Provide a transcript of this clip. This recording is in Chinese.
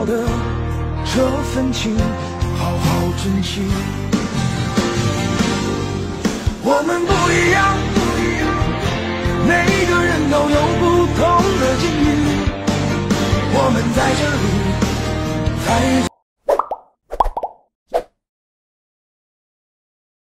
好的这份情，好好珍惜。我们不一样，每个人都有不同的境遇。我们在这里，在。